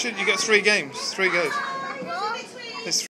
Should you get three games, three goes?